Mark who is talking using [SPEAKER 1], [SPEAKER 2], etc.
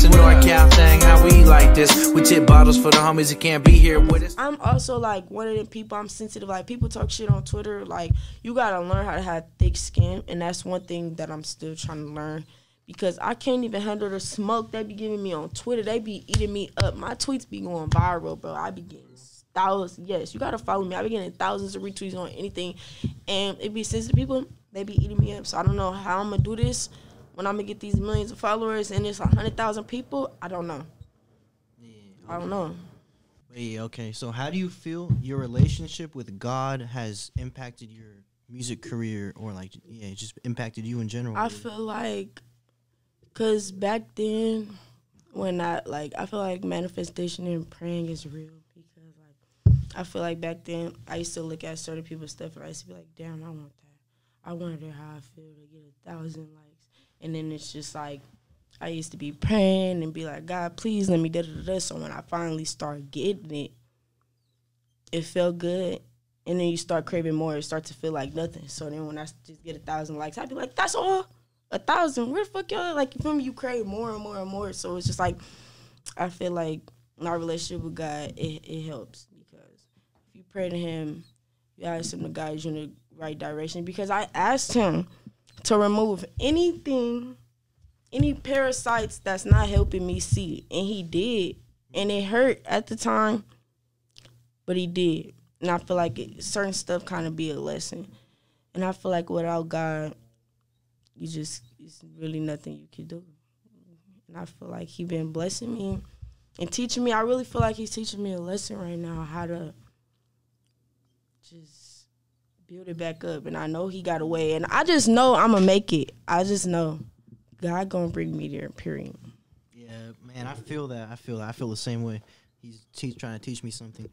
[SPEAKER 1] It's a NorCal thing, how we like this. We tip bottles for the homies that can't be here with us.
[SPEAKER 2] I'm also like one of the people. I'm sensitive. Like people talk shit on Twitter. Like you gotta learn how to have thick skin, and that's one thing that I'm still trying to learn. Because I can't even handle the smoke they be giving me on Twitter. They be eating me up. My tweets be going viral, bro. I be getting thousands. Yes, you gotta follow me. I be getting thousands of retweets on anything, and it be sensitive people. They be eating me up. So I don't know how I'm gonna do this when I'm gonna get these millions of followers and it's a hundred thousand people. I don't know. I don't know.
[SPEAKER 3] Wait, okay. So how do you feel your relationship with God has impacted your music career or like yeah, just impacted you in general?
[SPEAKER 2] I feel like, cause back then, when I like, I feel like manifestation and praying is real because like, I feel like back then I used to look at certain people's stuff and I used to be like, damn, I want that. I wonder how I feel to get a thousand likes, and then it's just like. I used to be praying and be like, God, please let me da da da. da." So when I finally start getting it, it felt good. And then you start craving more. It starts to feel like nothing. So then when I just get a thousand likes, I'd be like, that's all? A thousand? Where the fuck y'all? Like, you feel me? You crave more and more and more. So it's just like, I feel like my relationship with God, it, it helps. Because if you pray to Him, you ask Him to guide you in the right direction. Because I asked Him to remove anything any parasites that's not helping me see. And he did. And it hurt at the time but he did. And i feel like it, certain stuff kind of be a lesson. And i feel like without god you just it's really nothing you can do. And i feel like he been blessing me and teaching me. I really feel like he's teaching me a lesson right now how to just build it back up and i know he got away and i just know i'm gonna make it i just know God gonna bring me there. Period.
[SPEAKER 3] Yeah, man, I feel that. I feel that. I feel the same way. He's teach, trying to teach me something.